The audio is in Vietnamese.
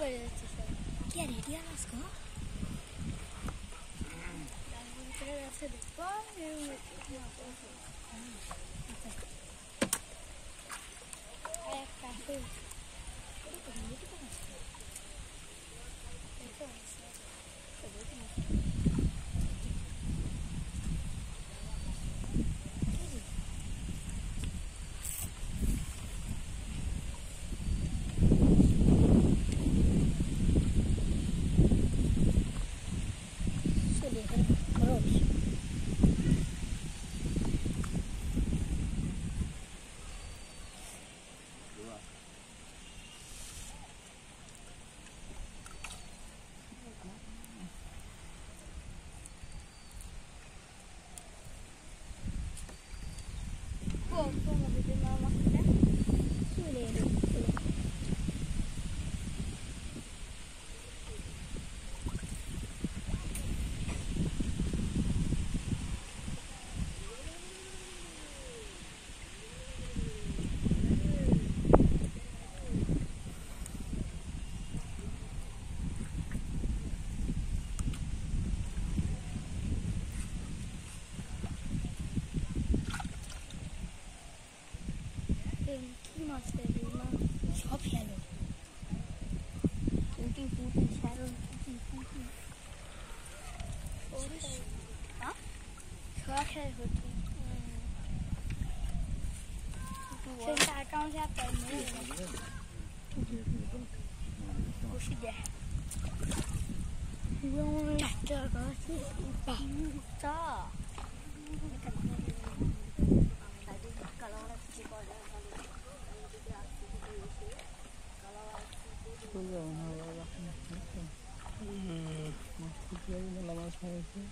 ¿Qué haría Moscú? helps. সব ফেলো পুঁটি পুঁটি শ্যারন পুঁটি পুঁটি হ্যাঁ? শখের হতো সেটা অ্যাকাউন্টে আপনার মেয়ে বসে দেয় চারটা গাছ চা চলে Şöyle ona bakın. Nasıl yayınlaması gerekiyor?